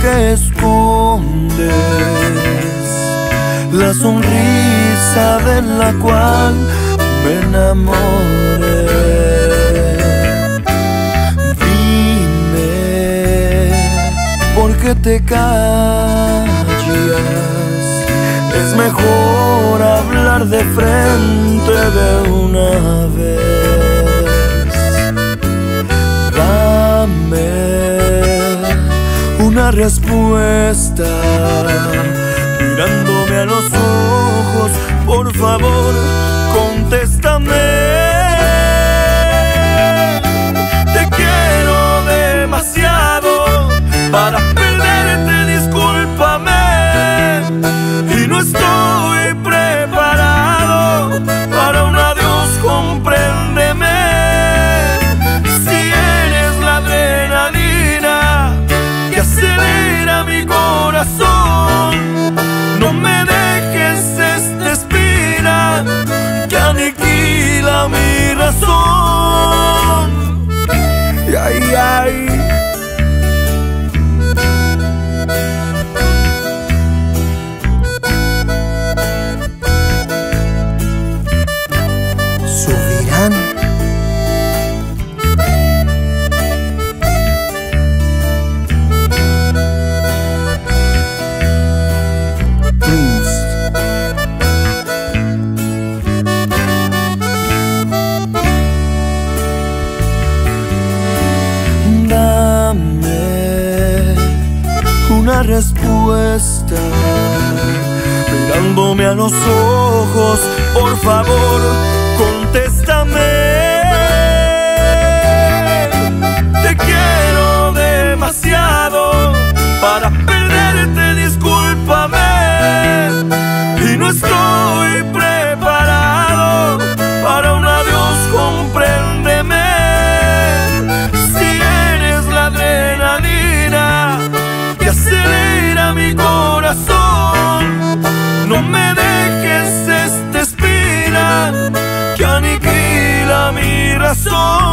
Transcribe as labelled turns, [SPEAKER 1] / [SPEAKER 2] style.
[SPEAKER 1] que escondes la sonrisa de la cual me enamoré. Dime, ¿por qué te callas? Es mejor hablar de frente de una. Respuesta. Mirándome a los ojos, por favor, Dame una respuesta mirándome a los ojos, por favor, contéstame. Te quiero demasiado para perderte, discúlpame. coração.